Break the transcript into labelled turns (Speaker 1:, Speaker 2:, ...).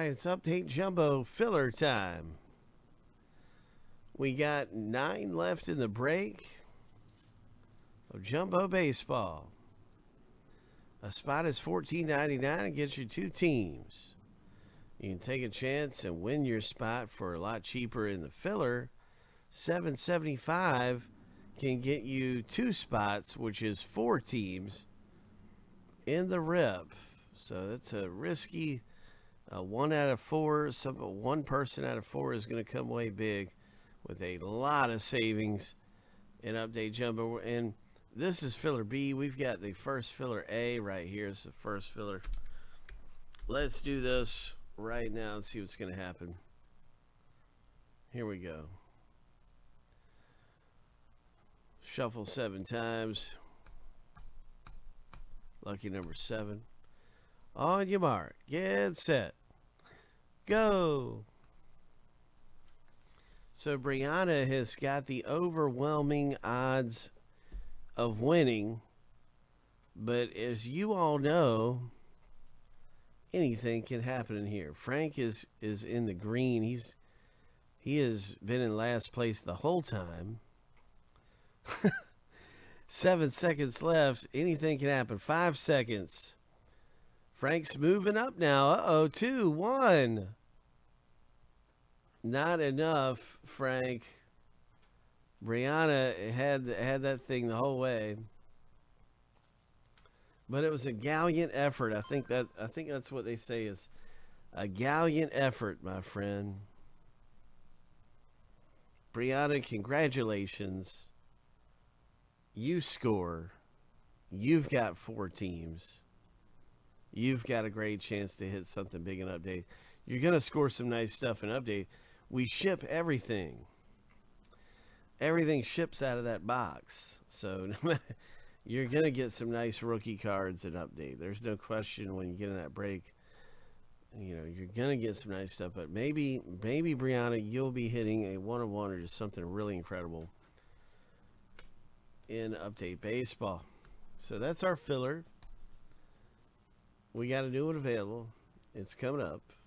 Speaker 1: right, it's update jumbo filler time. We got nine left in the break of jumbo baseball. A spot is $14.99 and gets you two teams. You can take a chance and win your spot for a lot cheaper in the filler. 775 can get you two spots, which is four teams in the rip. So that's a risky uh, one out of four. Some one person out of four is going to come away big with a lot of savings in update jumbo. And this is filler B. We've got the first filler A right here. It's the first filler. Let's do this right now and see what's going to happen. Here we go. Shuffle seven times. Lucky number seven. On your mark. Get set. Go. So Brianna has got the overwhelming odds of winning. But as you all know, anything can happen in here. Frank is is in the green. He's he has been in last place the whole time. Seven seconds left. Anything can happen. Five seconds. Frank's moving up now. Uh oh, two, one. Not enough, Frank. Brianna had had that thing the whole way. But it was a gallant effort. I think that I think that's what they say is a gallant effort, my friend. Brianna, congratulations. You score. You've got four teams. You've got a great chance to hit something big in update. You're going to score some nice stuff in update. We ship everything. Everything ships out of that box. So you're going to get some nice rookie cards in update. There's no question when you get in that break you know you're gonna get some nice stuff but maybe maybe brianna you'll be hitting a one on one or just something really incredible in update baseball so that's our filler we got a new one available it's coming up